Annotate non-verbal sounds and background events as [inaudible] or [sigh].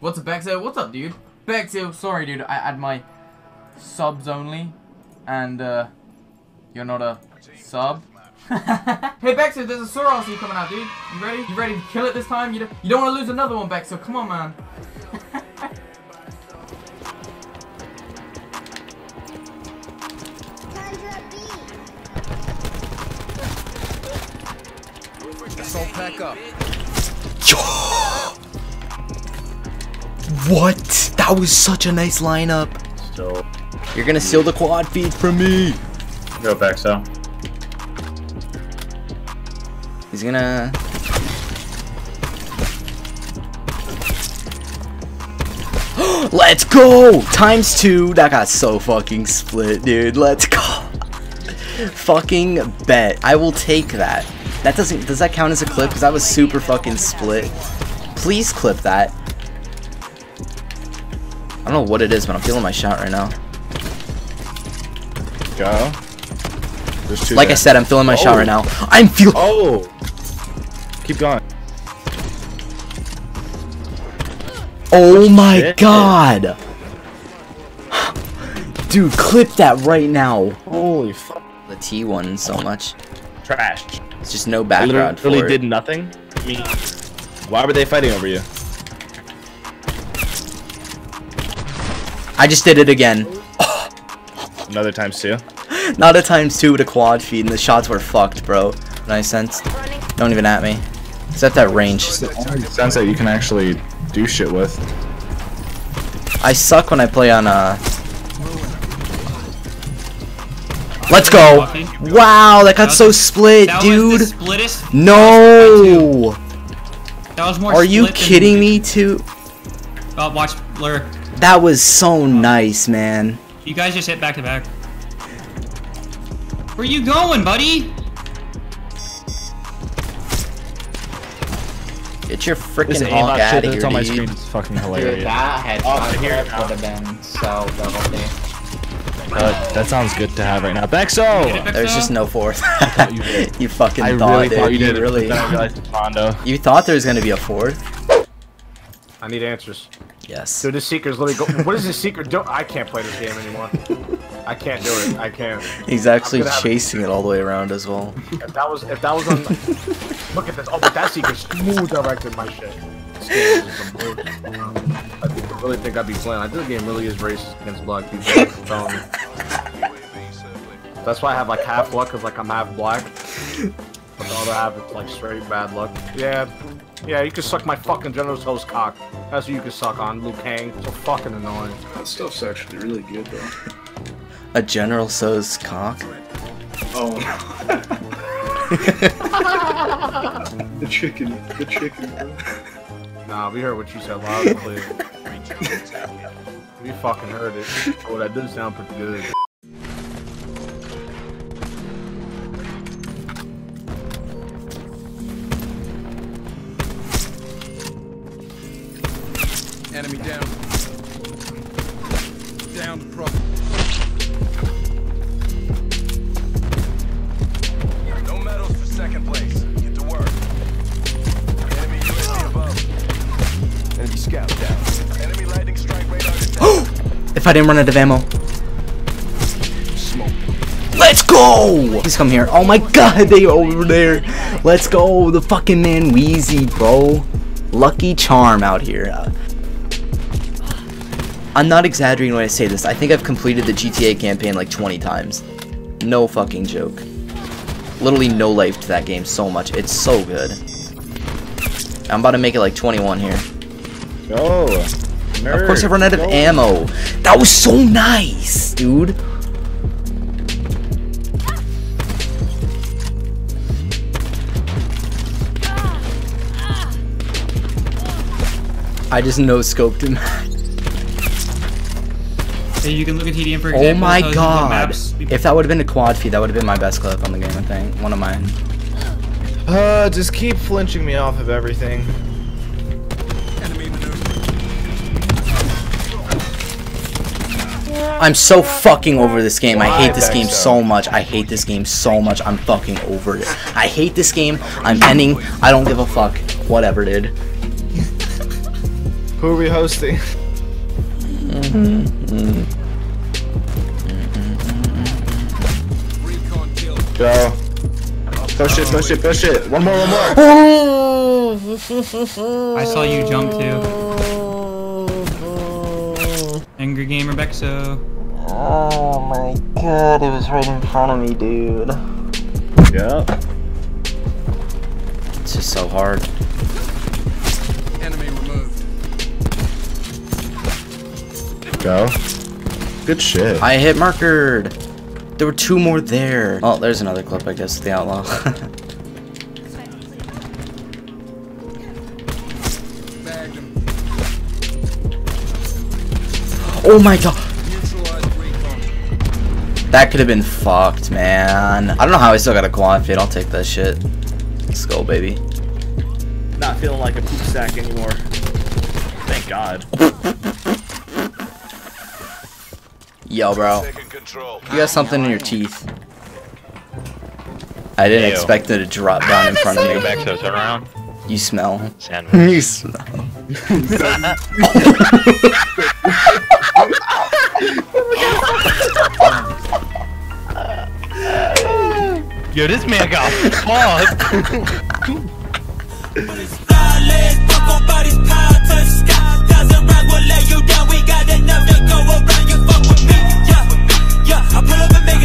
What's up, Bexo? What's up, dude? Bexo, sorry, dude. I add my subs only, and uh, you're not a sub. [laughs] hey, Bexo, there's a Sorossi coming out, dude. You ready? You ready to kill it this time? You don't, you don't want to lose another one, Bexo. Come on, man. Assault pack up. What? That was such a nice lineup. Still. You're gonna steal the quad feed from me. Go back, so. He's gonna. [gasps] Let's go! Times two. That got so fucking split, dude. Let's go. [laughs] fucking bet. I will take that. That doesn't. Does that count as a clip? Because that was super fucking split. Please clip that. I don't know what it is, but I'm feeling my shot right now. Go. There's two Like I said, I'm feeling my shot Oh. right now. I'm feel. Oh! Keep going. Oh my shit. god! Dude, clip that right now. Holy fuck. The T one so much. Trash. It's just no background literally for did nothing. I mean, why were they fighting over you? I just did it again. Another times two. Not a times two with a quad feed, and the shots were fucked, bro. Nice sense. Don't even at me. Except that range. Sense that you can actually do shit with. I suck when I play on uh. Let's go! Wow, that got so split, dude. was the splittest. No! That was more Are you kidding me, too? Oh, watch Blur. That was so nice, man. You guys just hit back to back. Where you going, buddy? Get your freaking aim honk out out shit of that's here, on my screen is fucking Dude, hilarious. that headshot Oh, I hear it clip now. would have been so double Uh, that sounds good to have right now. Bexo! It, There's just no fourth. you [laughs] you fucking I thought, really dude. thought you did. really. Then I realized it's Mondo. You thought there was gonna be a fourth? I need answers. Yes. Dude, this Seeker's literally go- What is this Seeker do? I can't play this game anymore. I can't do it. I can't. He's actually I'm gonna have- chasing it all the way around as well. If that was, if that was on, look at this. Oh, but that Seeker smooth directed my shit. This game is just a brute. I really think I'd be playing. I think the game really is racist against black people. You. That's why I have like half luck, cause like I'm half black. But the other half is like straight bad luck. Yeah, yeah. You can suck my fucking General Tso's cock. That's what you can suck on, Luke Kang. So fucking annoying. That stuff's actually really good though. A General Tso's cock. Oh. [laughs] the chicken, the chicken, bro. Nah, we heard what you said loud and clear. [laughs] we fucking heard it. Oh, that did sound pretty good. Enemy down. Down the pro. No medals for second place. Get to work. Enemy UAV above. Enemy scout down. Enemy lightning strike radar detected. [gasps] If I didn't run out of ammo. Let's go! Please come here. Oh my god, they over there. Let's go. The fucking man Wheezy, bro. Lucky Charm out here. Uh, I'm not exaggerating when I say this. I think I've completed the GTA campaign like 20 times. No fucking joke. Literally no life to that game so much. It's so good. I'm about to make it like 21 here. Go! Of course I run out of ammo. That was so nice, dude. I just no scoped him. [laughs] Hey, you can look at TDM for Oh example. my it tells god. If that would have been a quad feed, that would have been my best clip on the game, I think. One of mine. Uh, just keep flinching me off of everything. I'm so fucking over this game. I hate this game so much. I hate this game so much. I'm fucking over it. I hate this game. I'm ending. I don't give a fuck. Whatever, dude. Who are we hosting? [laughs] Recon kill. Go. Push it, push it, push it. One more, one more. I saw you jump too. Angry Gamer Bexo. Oh my god, it was right in front of me, dude. Yep. It's just so hard. Go. Good shit. I hit markered. There were two more there. Oh, there's another clip, I guess, the outlaw. [laughs] Oh my god. That could have been fucked, man. I don't know how I still got a quad fit. I'll take that shit. Let's go, baby. Not feeling like a poop sack anymore. Thank God. [laughs] Yo, bro. You got something in your teeth. I didn't Ew. expect it to drop down in front of Go me. back so turn around. You smell. Sandwich. [laughs] you smell. Yo, this man got fucked. [laughs] I pull up and make